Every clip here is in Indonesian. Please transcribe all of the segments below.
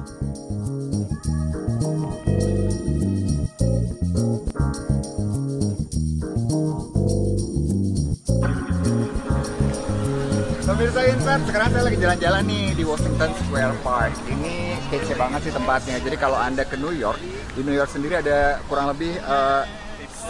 Pemirsa Insight, sekarang saya lagi jalan-jalan nih di Washington Square Park. Ini kece banget sih tempatnya. Jadi kalau Anda ke New York, di New York sendiri ada kurang lebih eh,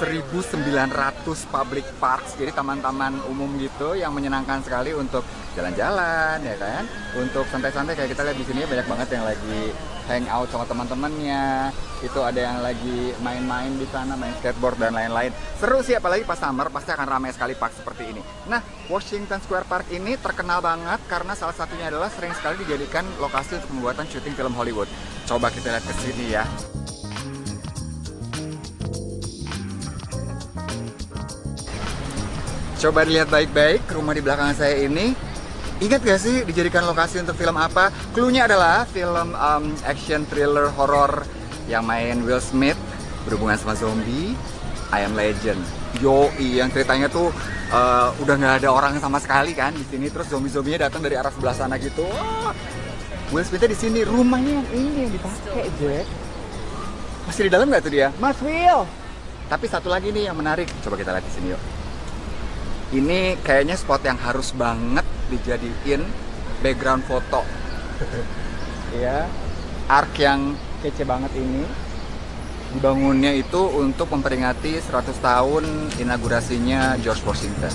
1900 public parks. Jadi taman-taman umum gitu yang menyenangkan sekali untuk jalan-jalan ya kan. Untuk santai-santai kayak kita lihat di sini banyak banget yang lagi hang out sama teman-temannya. Itu ada yang lagi main-main di sana, main skateboard dan lain-lain. Seru sih apalagi pas summer pasti akan ramai sekali park seperti ini. Nah, Washington Square Park ini terkenal banget karena salah satunya adalah sering sekali dijadikan lokasi untuk pembuatan syuting film Hollywood. Coba kita lihat ke sini ya. Coba dilihat baik-baik rumah di belakang saya ini. Ingat gak sih dijadikan lokasi untuk film apa? Cluenya adalah film um, action thriller horror yang main Will Smith berhubungan sama zombie, I Am Legend. Yoi, yang ceritanya tuh uh, udah nggak ada orang sama sekali kan di sini. Terus zombie-zombinya datang dari arah sebelah sana gitu. Wah, Will Smithnya di sini. Rumahnya yang ini yang dipakai, Jack. Masih di dalam nggak tuh dia? Mas Will. Tapi satu lagi nih yang menarik. Coba kita lihat di sini yuk. Ini kayaknya spot yang harus banget dijadiin background foto. Iya, arc yang kece banget ini. Dibangunnya itu untuk memperingati 100 tahun inaugurasinya George Washington.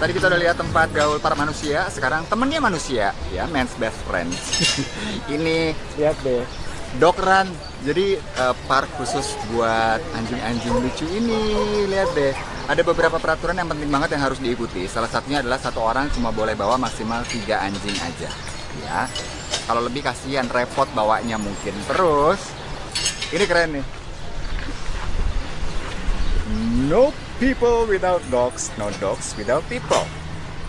Tadi kita udah lihat tempat gaul para manusia, sekarang temennya manusia, ya, man's best friend. Ini lihat deh, dog run. Jadi eh, park khusus buat anjing-anjing lucu ini, lihat deh. Ada beberapa peraturan yang penting banget yang harus diikuti. Salah satunya adalah satu orang cuma boleh bawa maksimal tiga anjing aja, ya. Kalau lebih kasihan, repot bawanya mungkin. Terus, ini keren nih. No people without dogs, no dogs without people.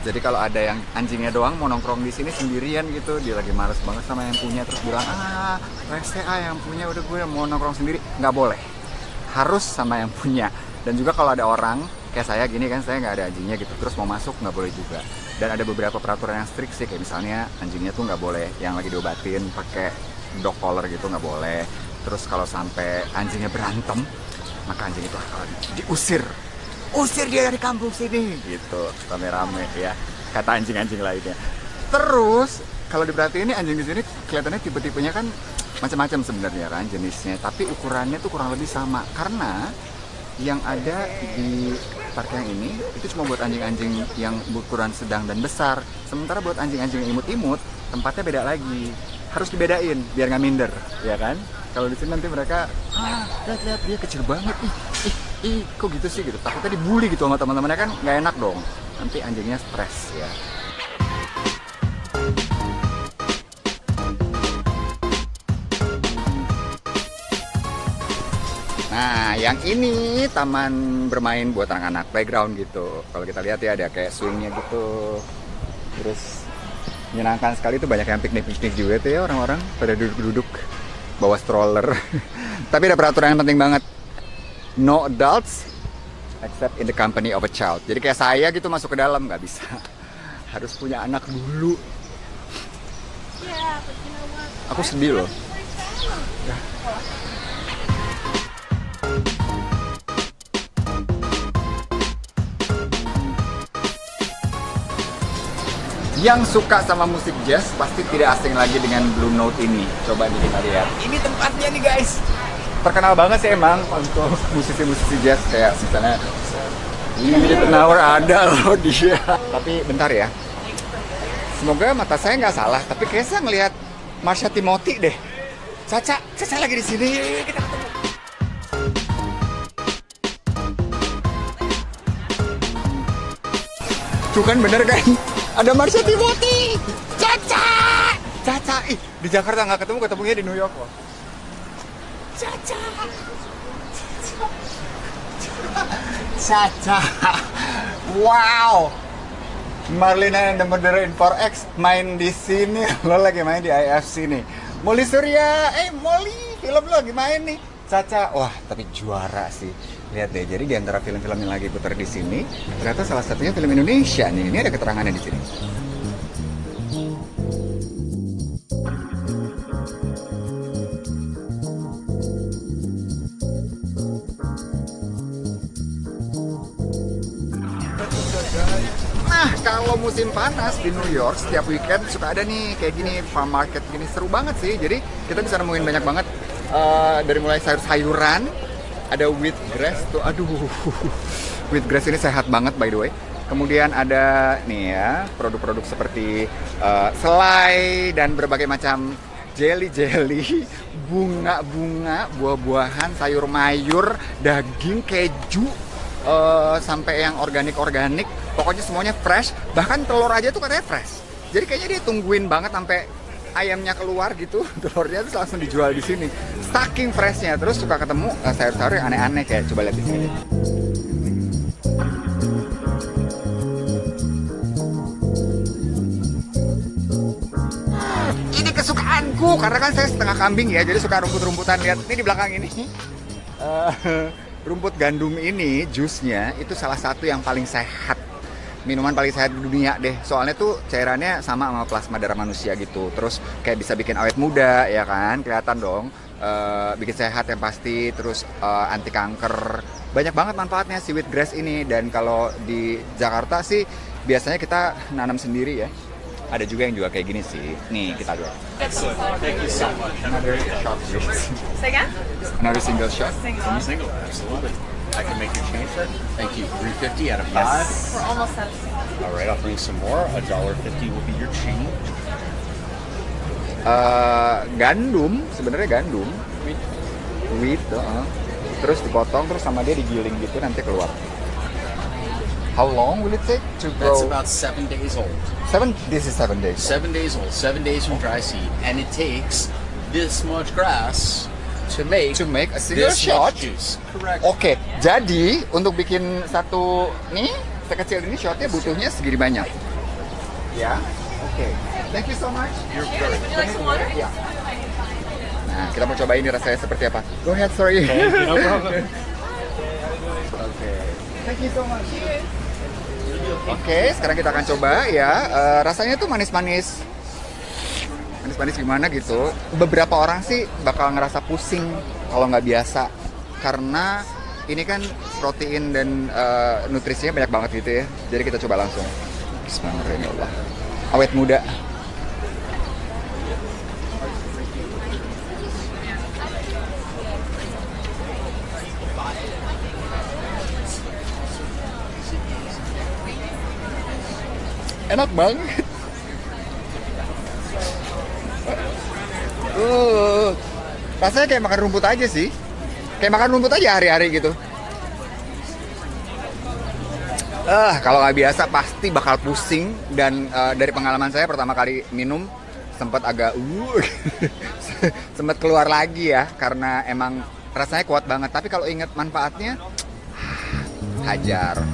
Jadi kalau ada yang anjingnya doang mau nongkrong di sini sendirian gitu, dia lagi males banget sama yang punya terus bilang ah rese ah yang punya udah gue mau nongkrong sendiri, nggak boleh. Harus sama yang punya. Dan juga kalau ada orang kayak saya gini kan saya nggak ada anjingnya gitu, terus mau masuk nggak boleh juga. Dan ada beberapa peraturan yang strict sih kayak misalnya anjingnya tuh nggak boleh yang lagi diobatin pakai dog collar gitu nggak boleh. Terus kalau sampai anjingnya berantem, maka anjing itu akan diusir. Usir dia dari kampung sini. Gitu rame-rame ya. Kata anjing-anjing lainnya. Terus kalau diperhatiin ini anjing di sini kelihatannya tipe-tipenya kan macam-macam sebenarnya kan jenisnya. Tapi ukurannya tuh kurang lebih sama. Karena yang ada di park yang ini itu cuma buat anjing-anjing yang berukuran sedang dan besar. Sementara buat anjing-anjing imut-imut tempatnya beda lagi. Harus dibedain biar nggak minder ya kan kalau di sini nanti mereka ah lihat lihat dia kecil banget. Ih ih ih kok gitu sih? Gitu. Takutnya dibully gitu sama teman-temannya kan nggak enak dong. Nanti anjingnya stres ya. Nah, yang ini taman bermain buat anak-anak, playground gitu. Kalau kita lihat ya ada kayak swingnya gitu. Terus menyenangkan sekali tuh banyak yang piknik-piknik juga tuh ya orang-orang pada duduk-duduk bawa stroller. Tapi ada peraturan yang penting banget. No adults except in the company of a child. Jadi kayak saya gitu masuk ke dalam nggak bisa. Harus punya anak dulu. What? Aku sedih loh. Yang suka sama musik jazz pasti tidak asing lagi dengan Blue Note ini. Coba nih kita lihat. Ini tempatnya nih guys. Terkenal banget sih emang untuk musisi-musisi jazz kayak misalnya ini Penawar ada loh dia. Tapi bentar ya. Semoga mata saya nggak salah, tapi kayak saya ngelihat Marsha Timothy deh. Caca, Caca lagi di sini. Kita ketemu. Tuh kan bener kan? Ada Marsha Timothy. Caca. Caca. Ih, di Jakarta nggak ketemu, ketemunya di New York loh. Caca. Caca. Wow. Marlina and the Murderer in 4X main di sini. Lo lagi main di IFC nih. Molly Surya, eh Molly, film lo lagi main nih. Caca, wah tapi juara sih. Lihat deh, jadi di antara film-film yang lagi putar di sini, ternyata salah satunya film Indonesia nih. Ini ada keterangannya di sini. Nah, kalau musim panas di New York setiap weekend suka ada nih kayak gini farm market gini seru banget sih. Jadi kita bisa nemuin banyak banget eh, dari mulai sayur-sayuran, ada wheatgrass tuh, aduh, wheatgrass ini sehat banget by the way. Kemudian ada nih ya produk-produk seperti eh, selai dan berbagai macam jelly-jelly, bunga-bunga, buah-buahan, sayur mayur, daging, keju, eh, sampai yang organik-organik. Pokoknya semuanya fresh. Bahkan telur aja tuh katanya fresh. Jadi kayaknya dia tungguin banget sampai ayamnya keluar gitu telurnya terus langsung dijual di sini. Saking freshnya terus suka ketemu eh, sayur-sayur yang aneh-aneh kayak coba lihat di sini. Ini kesukaanku karena kan saya setengah kambing ya jadi suka rumput-rumputan. Lihat ini di belakang ini. Eh, rumput gandum ini jusnya itu salah satu yang paling sehat minuman paling sehat di dunia deh. Soalnya tuh cairannya sama sama plasma darah manusia gitu. Terus kayak bisa bikin awet muda ya kan? Kelihatan dong Eh, bikin sehat yang pasti. Terus eh, anti kanker. Banyak banget manfaatnya si wheatgrass ini. Dan kalau di Jakarta sih biasanya kita nanam sendiri ya. Ada juga yang juga kayak gini sih. Nih kita lihat Excellent. Thank you so much. another shot please. Say again? another single shot? I'm single, absolutely. I can make your change then. Thank you. 350 out of five. We're almost out of. All right, I'll bring some more. A dollar fifty will be your change. Eh, gandum sebenarnya gandum wheat heeh. terus dipotong terus sama dia digiling gitu nanti keluar how long will it take to grow That's about seven days old. seven this is seven days Seven days old. Seven days from dry seed, and it takes this much grass to make to make a single this shot much juice. Correct. oke jadi untuk bikin satu nih sekecil ini shotnya butuhnya segini banyak ya oke thank you so much You're very Would you like some water? ya nah kita mau coba ini rasanya seperti apa go ahead sorry no problem. Oke. Thank you so much. Oke, sekarang kita akan coba ya. Eh, rasanya tuh manis-manis. Manis-manis gimana gitu. Beberapa orang sih bakal ngerasa pusing kalau nggak biasa karena ini kan protein dan eh, nutrisinya banyak banget gitu ya. Jadi kita coba langsung. Bismillahirrahmanirrahim. Awet muda. enak banget. Uh, rasanya kayak makan rumput aja sih. Kayak makan rumput aja hari-hari gitu. Ah, kalau nggak biasa pasti bakal pusing dan eh, dari pengalaman saya pertama kali minum sempat agak uh sempat keluar lagi ya karena emang rasanya kuat banget. Tapi kalau inget manfaatnya hajar.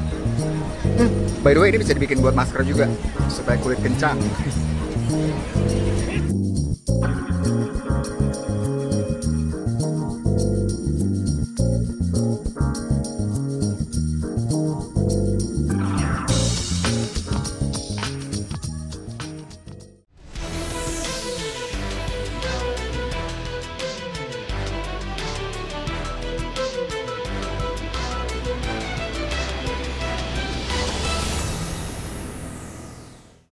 Hmm, by the way ini bisa dibikin buat masker juga supaya kulit kencang.